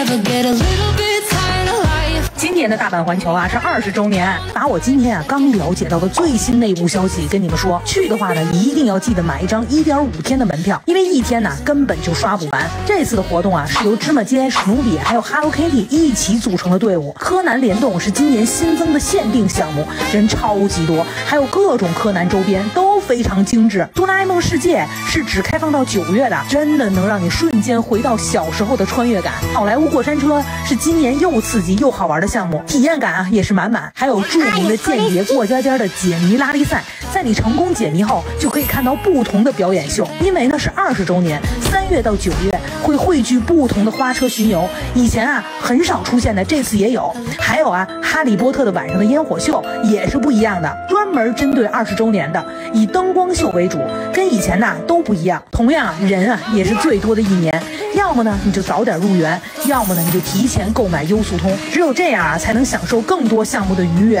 ever get a little 年的大阪环球啊是二十周年，把我今天啊刚了解到的最新内部消息跟你们说。去的话呢，一定要记得买一张一点五天的门票，因为一天呢根本就刷不完。这次的活动啊是由芝麻街、史努比还有 Hello Kitty 一起组成的队伍，柯南联动是今年新增的限定项目，人超级多，还有各种柯南周边都非常精致。哆啦 A 梦世界是只开放到九月的，真的能让你瞬间回到小时候的穿越感。好莱坞过山车是今年又刺激又好玩的项目，体验感啊也是满满。还有著名的间谍过家家的解谜拉力赛，在你成功解谜后，就可以看到不同的表演秀。因为呢是二十周年，三月到九月会汇聚不同的花车巡游，以前啊很少出现的，这次也有。还有啊，哈利波特的晚上的烟火秀也是不一样的，专门针对二十周年的，以灯光秀为主，跟以前呐都不一样。同样啊，人啊也是最多的一年。要么呢，你就早点入园；要么呢，你就提前购买优速通。只有这样啊，才能享受更多项目的愉悦。